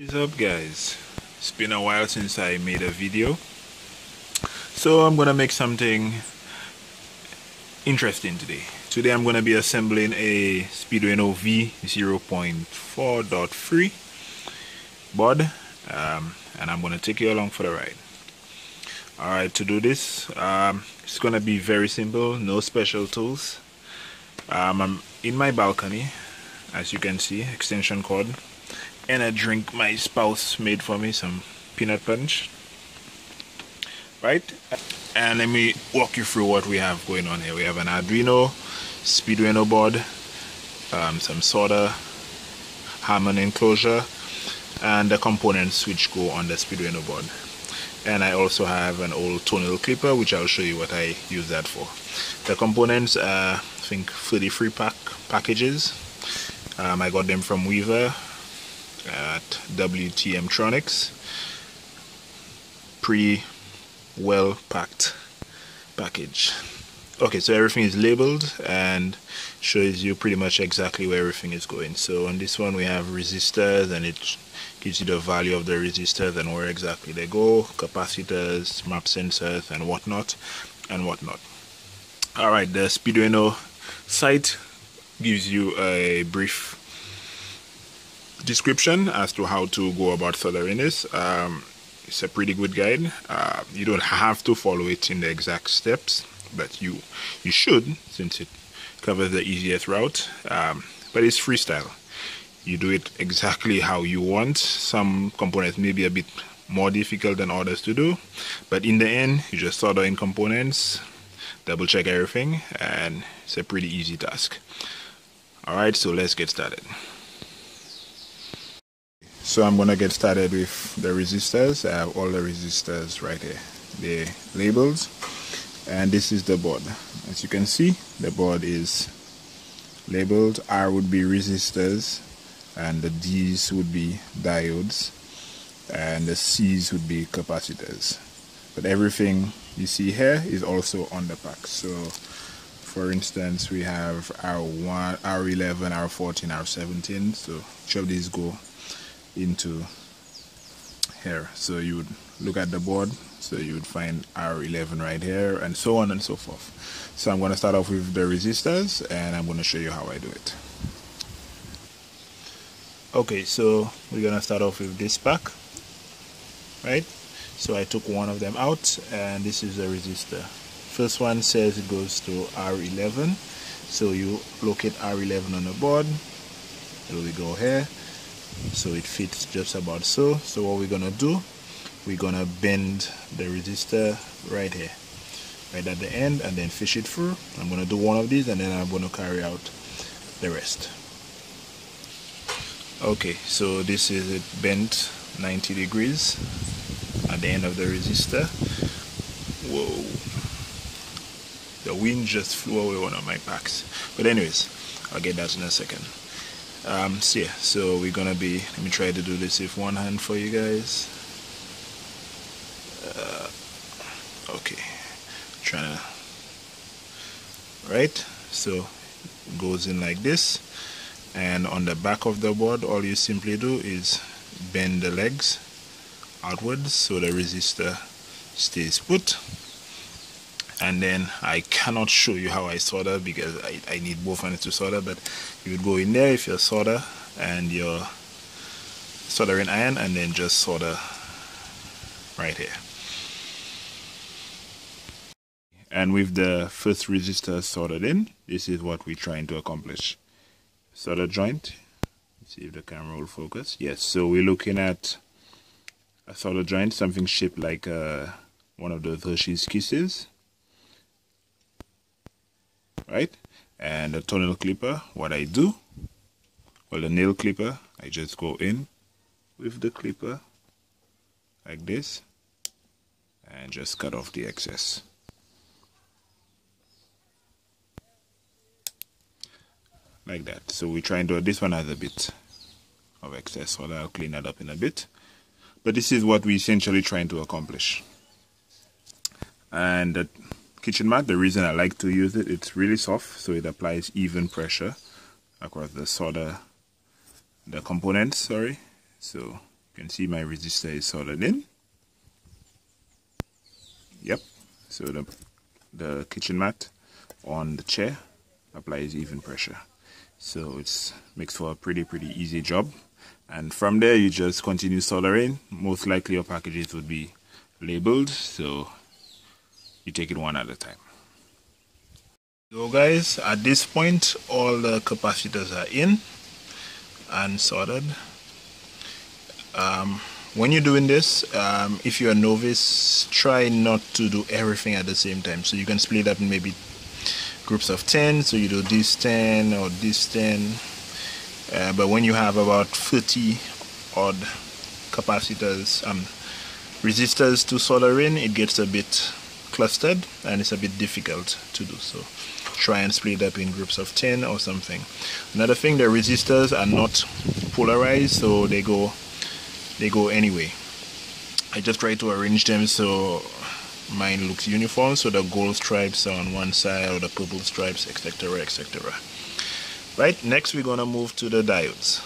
What's up guys? It's been a while since I made a video. So I'm gonna make something interesting today. Today I'm gonna be assembling a Speeduino V0.4.3 board um, and I'm gonna take you along for the ride. Alright, to do this, um, it's gonna be very simple, no special tools. Um, I'm in my balcony, as you can see, extension cord and a drink my spouse made for me some peanut punch. Right? And let me walk you through what we have going on here. We have an Arduino Speeduino board um, some solder Harman enclosure and the components which go on the Speeduino board. And I also have an old toenail clipper which I'll show you what I use that for. The components are I think 33 pack packages. Um, I got them from Weaver at WTM Tronics. Pre well packed package. Okay so everything is labeled and shows you pretty much exactly where everything is going. So on this one we have resistors and it gives you the value of the resistors and where exactly they go capacitors map sensors and whatnot and whatnot. All right the Speeduino site gives you a brief description as to how to go about soldering this. Um, it's a pretty good guide. Uh, you don't have to follow it in the exact steps, but you you should since it covers the easiest route. Um, but it's freestyle. You do it exactly how you want. Some components may be a bit more difficult than others to do, but in the end, you just solder in components, double check everything, and it's a pretty easy task. Alright, so let's get started. So I'm gonna get started with the resistors. I have all the resistors right here. The labels and this is the board. As you can see, the board is labeled. R would be resistors and the D's would be diodes and the C's would be capacitors. But everything you see here is also on the pack. So for instance, we have R1, R11, R14, R17. So each of these go into here. So you would look at the board. So you would find R11 right here and so on and so forth. So I'm going to start off with the resistors and I'm going to show you how I do it. Okay so we're going to start off with this pack right? So I took one of them out and this is the resistor. First one says it goes to R11 so you locate R11 on the board. There we go here so it fits just about so. So what we're gonna do we're gonna bend the resistor right here right at the end and then fish it through. I'm gonna do one of these and then I'm gonna carry out the rest. Okay so this is it bent 90 degrees at the end of the resistor. Whoa. The wind just flew away one of my packs. But anyways I'll get that in a second um, so yeah so we're gonna be let me try to do this with one hand for you guys. Uh, okay. Trying to right? So goes in like this. And on the back of the board all you simply do is bend the legs outwards so the resistor stays put and then I cannot show you how I solder because I, I need both hands to solder but you would go in there if you're solder and your soldering iron and then just solder right here. And with the first resistor soldered in this is what we're trying to accomplish. Solder joint. Let's see if the camera will focus. Yes so we're looking at a solder joint something shaped like uh, one of those Hershey's Kisses right? And the toenail clipper what I do well the nail clipper I just go in with the clipper like this and just cut off the excess. Like that. So we try and do this one has a bit of excess so I'll clean that up in a bit. But this is what we essentially trying to accomplish. And kitchen mat the reason I like to use it it's really soft so it applies even pressure across the solder the components sorry. So you can see my resistor is soldered in. Yep so the the kitchen mat on the chair applies even pressure. So it makes for a pretty pretty easy job. And from there you just continue soldering. Most likely your packages would be labeled so you take it one at a time. So guys at this point all the capacitors are in and soldered um, when you're doing this um, if you're a novice try not to do everything at the same time. So you can split up in maybe groups of 10 so you do this 10 or this 10 uh, but when you have about 30 odd capacitors um, resistors to solder in it gets a bit clustered and it's a bit difficult to do so. Try and split up in groups of 10 or something. Another thing the resistors are not polarized so they go they go anyway. I just try to arrange them so mine looks uniform so the gold stripes are on one side or the purple stripes etc etc right next we're gonna move to the diodes.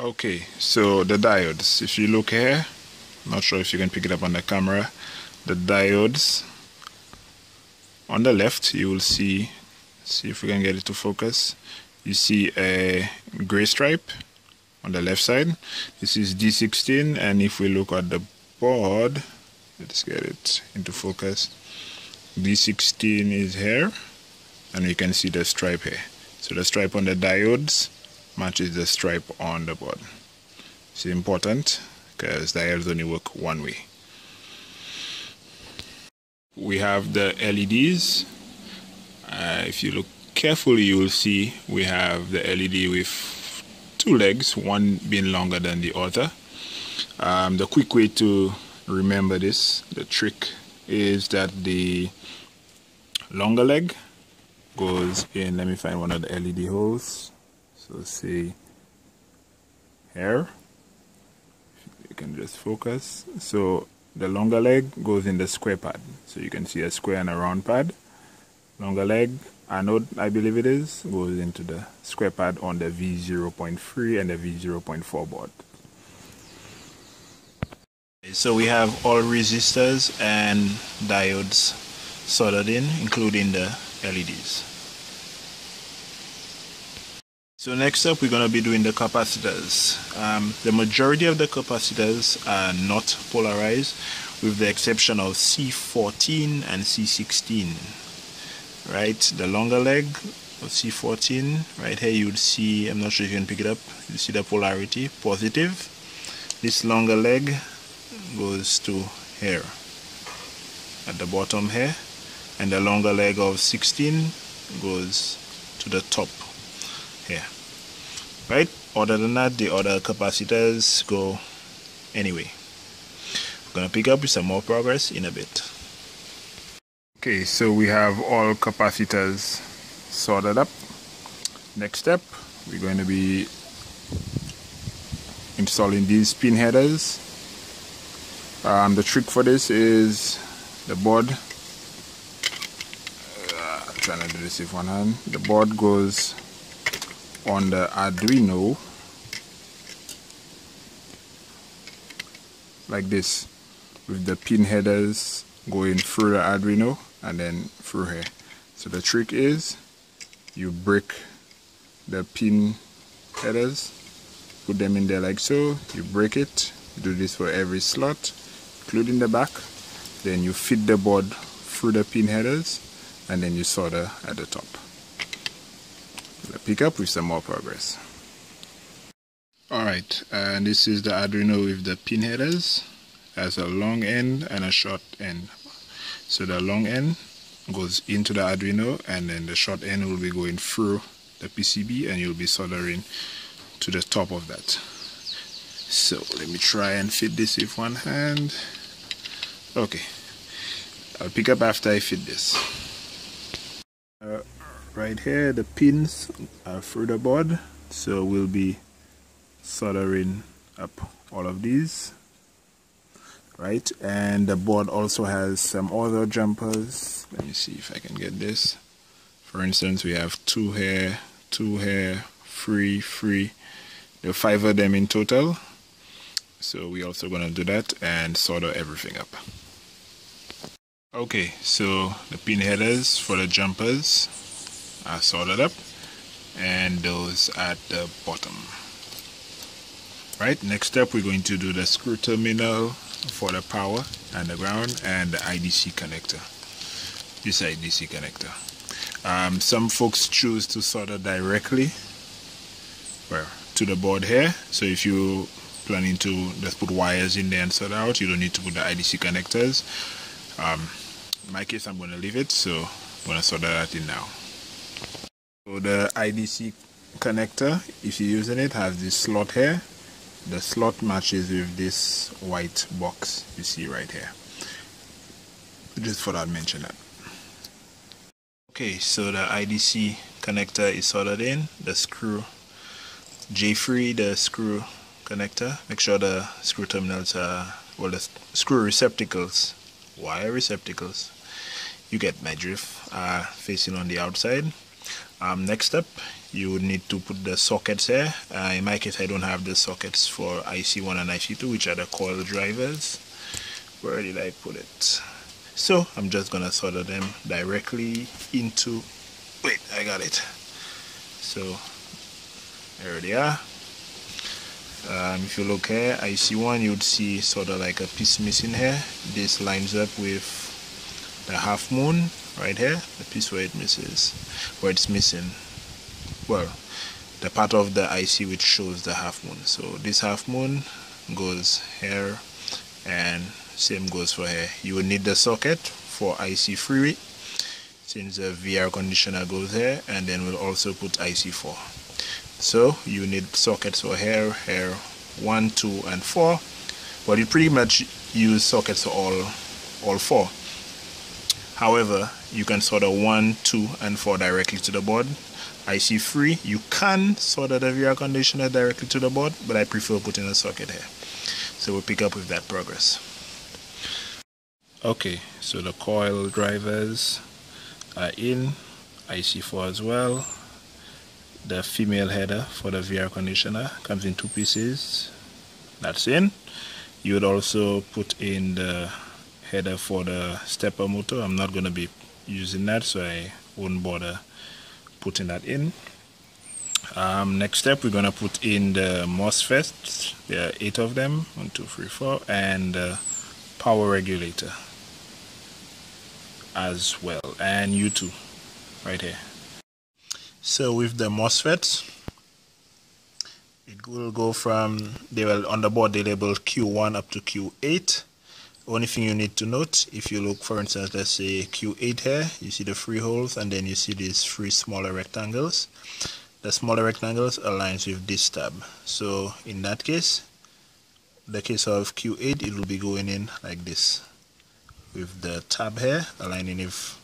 Okay so the diodes if you look here not sure if you can pick it up on the camera the diodes. On the left you will see see if we can get it to focus. You see a gray stripe on the left side. This is D16 and if we look at the board let's get it into focus. D16 is here and you can see the stripe here. So the stripe on the diodes matches the stripe on the board. It's important because diodes only work one way we have the LEDs uh, if you look carefully you will see we have the LED with two legs one being longer than the other. Um, the quick way to remember this the trick is that the longer leg goes in. Let me find one of the LED holes. So see here. You can just focus. So the longer leg goes in the square pad. So you can see a square and a round pad. Longer leg anode I believe it is goes into the square pad on the V0.3 and the V0.4 board. So we have all resistors and diodes soldered in, including the LEDs. So next up we're going to be doing the capacitors. Um, the majority of the capacitors are not polarized with the exception of C14 and C16. Right, the longer leg of C14, right here you would see, I'm not sure if you can pick it up, you see the polarity, positive. This longer leg goes to here at the bottom here and the longer leg of 16 goes to the top here right? Other than that the other capacitors go anyway. I'm gonna pick up with some more progress in a bit. Okay so we have all capacitors sorted up. Next step we're going to be installing these pin headers. Um, the trick for this is the board. Uh, trying to do this with one hand. The board goes on the Arduino like this with the pin headers going through the Arduino and then through here. So the trick is you break the pin headers put them in there like so you break it do this for every slot including the back then you fit the board through the pin headers and then you solder at the top pick up with some more progress. Alright and this is the Arduino with the pin headers. Has a long end and a short end. So the long end goes into the Arduino and then the short end will be going through the PCB and you'll be soldering to the top of that. So let me try and fit this with one hand. Okay I'll pick up after I fit this. Uh, right here the pins are through the board so we'll be soldering up all of these right? And the board also has some other jumpers. Let me see if I can get this. For instance we have two here two here three three. There are five of them in total. So we're also going to do that and solder everything up. Okay so the pin headers for the jumpers are soldered up and those at the bottom. Right next step we're going to do the screw terminal for the power and the ground and the IDC connector. This IDC connector. Um, some folks choose to solder directly well to the board here. So if you planning to just put wires in there and solder out you don't need to put the IDC connectors. Um, in my case I'm going to leave it so I'm going to solder that in now so the IDC connector if you're using it has this slot here. The slot matches with this white box you see right here. Just thought I'd mention that. Okay so the IDC connector is soldered in. The screw J-free the screw connector. Make sure the screw terminals are well the screw receptacles wire receptacles you get my drift are facing on the outside um, next up you would need to put the sockets here. Uh, in my case I don't have the sockets for IC1 and IC2 which are the coil drivers. Where did I put it? So I'm just gonna solder them directly into wait I got it. So there they are. Um, if you look here I see one you would see sort of like a piece missing here. This lines up with the half moon right here the piece where it misses where it's missing. Well the part of the IC which shows the half moon. So this half moon goes here and same goes for here. You will need the socket for IC3 since the VR conditioner goes here and then we'll also put IC4 so you need sockets for here here one two and four. But you pretty much use sockets for all all four however you can solder one two and four directly to the board. IC3 you can solder the VR conditioner directly to the board but I prefer putting a socket here. So we'll pick up with that progress. Okay so the coil drivers are in. IC4 as well. The female header for the VR conditioner comes in two pieces. That's in. You would also put in the header for the stepper motor. I'm not going to be using that so I won't bother putting that in. Um, next step we're going to put in the MOSFETs. There are eight of them. One two three four and power regulator as well and U2 right here. So with the MOSFETs, it will go from, they will on the board they label Q1 up to Q8. Only thing you need to note, if you look for instance, let's say Q8 here, you see the three holes and then you see these three smaller rectangles. The smaller rectangles aligns with this tab. So in that case, the case of Q8, it will be going in like this. With the tab here, aligning with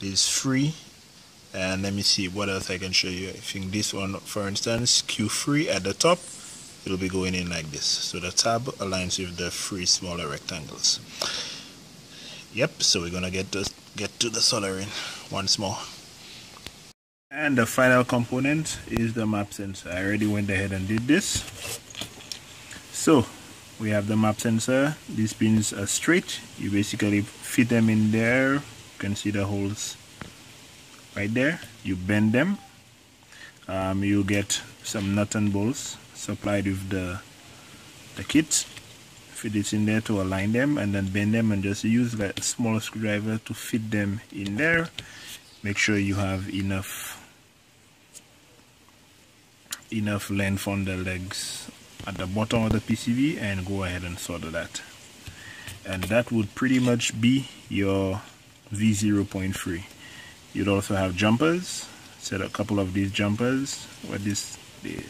these three and let me see what else I can show you I think this one for instance Q3 at the top it'll be going in like this. So the tab aligns with the three smaller rectangles. Yep so we're gonna get to get to the soldering once more. And the final component is the map sensor. I already went ahead and did this. So we have the map sensor. These pins are straight. You basically fit them in there. You can see the holes right there. You bend them. Um, you get some nut and bolts supplied with the the kit fit it in there to align them and then bend them and just use like a small screwdriver to fit them in there. Make sure you have enough enough length on the legs at the bottom of the PCB and go ahead and solder that. And that would pretty much be your V0.3 you'd also have jumpers set a couple of these jumpers where this they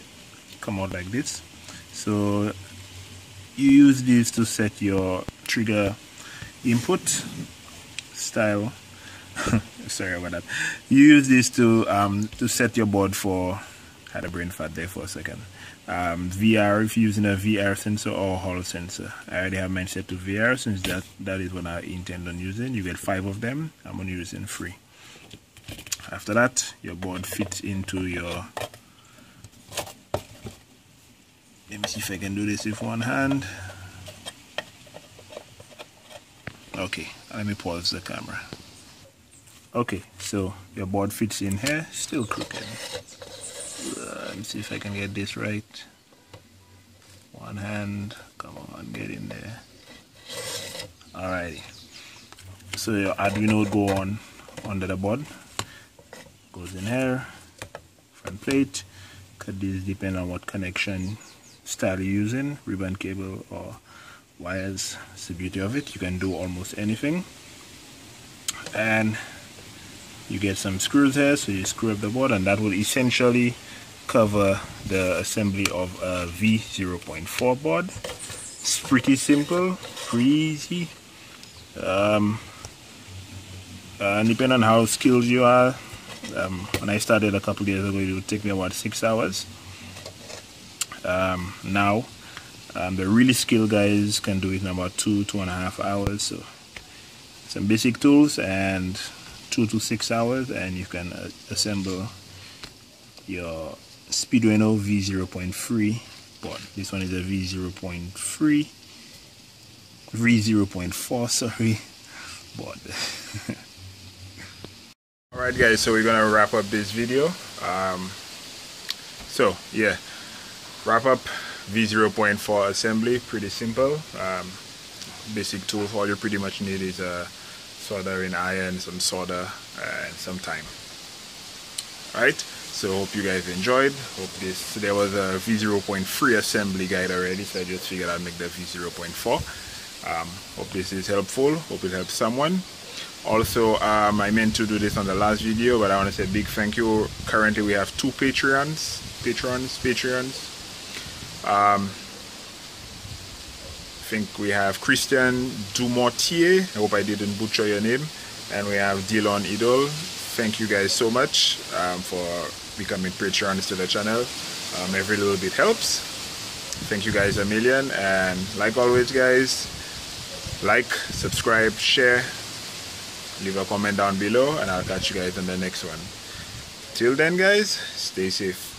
come out like this. So you use these to set your trigger input style. Sorry about that. You use this to um, to set your board for had a brain fart there for a second. Um, VR if you're using a VR sensor or Hall sensor. I already have mine set to VR since that that is what I intend on using. You get five of them I'm only using three. After that your board fits into your let me see if I can do this with one hand. Okay let me pause the camera. Okay so your board fits in here still crooked. Uh, let me see if I can get this right. One hand come on get in there. Alrighty. So your Arduino would go on under the board. Goes in here front plate. Cut this depend on what connection style using ribbon cable or wires it's the beauty of it. You can do almost anything. And you get some screws here so you screw up the board and that will essentially cover the assembly of a V0.4 board. It's pretty simple pretty easy. Um, depending on how skilled you are um, when I started a couple days ago it would take me about six hours um, now. Um, the really skilled guys can do it in about two two and a half hours so some basic tools and two to six hours and you can uh, assemble your Speeduino V0.3 board this one is a V0.3 V0.4 sorry. Board alright guys so we're gonna wrap up this video. Um, so yeah wrap up V0.4 assembly, pretty simple. Um, basic tools, all you pretty much need is a soldering iron, some solder, and some time. Alright, so hope you guys enjoyed. Hope this, there was a V0.3 assembly guide already, so I just figured I'd make the V0.4. Um, hope this is helpful, hope it helps someone. Also, um, I meant to do this on the last video, but I want to say big thank you. Currently, we have two Patreons, Patrons, Patreons um, I think we have Christian Dumortier. I hope I didn't butcher your name. And we have Dylan Idol. Thank you guys so much um, for becoming patrons to the channel. Um, every little bit helps. Thank you guys a million. And like always, guys, like, subscribe, share, leave a comment down below, and I'll catch you guys in the next one. Till then, guys, stay safe.